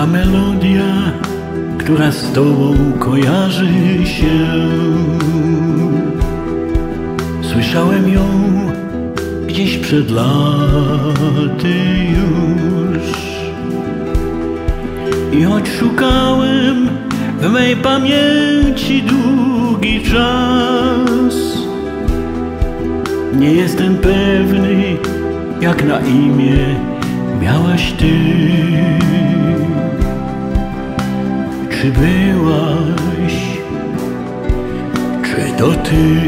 melodia, która z Tobą kojarzy się. Słyszałem ją gdzieś przed laty już. I choć szukałem w mej pamięci długi czas, nie jestem pewny, jak na imię miałaś Ty. Byłaś, czy to Ty?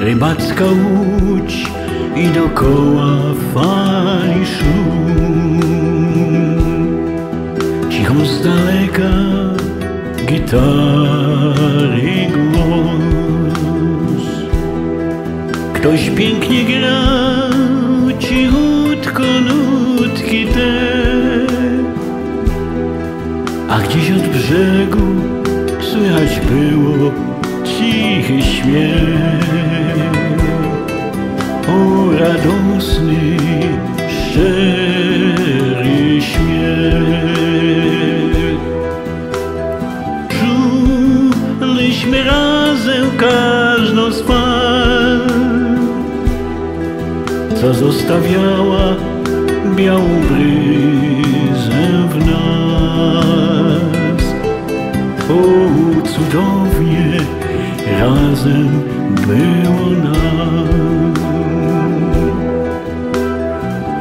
Rybacka łódź i dokoła fali szum. Cicho z daleka gitary głos. Ktoś pięknie grał cichutko nutki brzegu słychać było cichy śmiech. O radosny, szczery śmiech. Czuliśmy razem każdą z fal Co zostawiała białą bryzę razem było nam.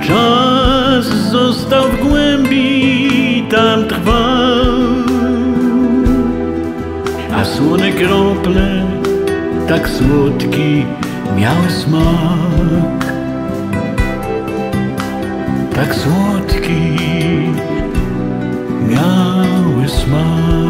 Czas został w głębi, tam trwał, a słone krople, tak słodki, miały smak. Tak słodki, miały smak.